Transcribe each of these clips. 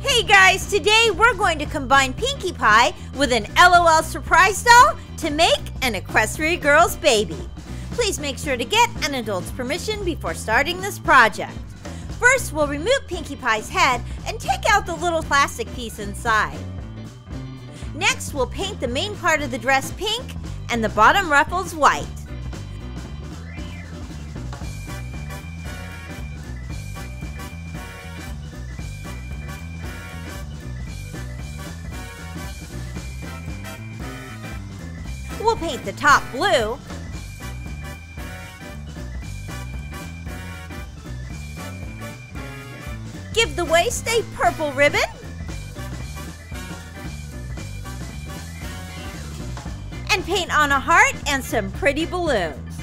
Hey guys, today we're going to combine Pinkie Pie with an LOL surprise doll to make an Equestria Girls baby. Please make sure to get an adult's permission before starting this project. First, we'll remove Pinkie Pie's head and take out the little plastic piece inside. Next, we'll paint the main part of the dress pink and the bottom ruffles white. We'll paint the top blue. Give the waist a purple ribbon. And paint on a heart and some pretty balloons.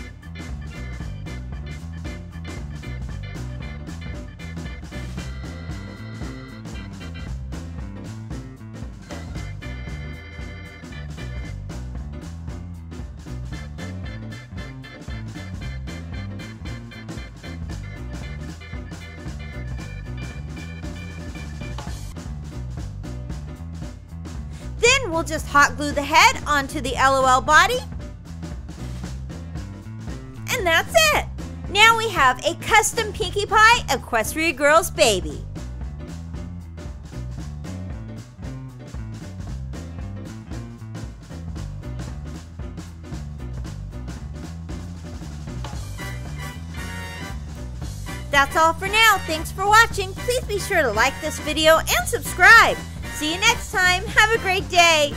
We'll just hot glue the head onto the LOL body. And that's it. Now we have a custom Pinkie Pie Equestria Girls baby. That's all for now. Thanks for watching. Please be sure to like this video and subscribe. See you next time. Have a great day.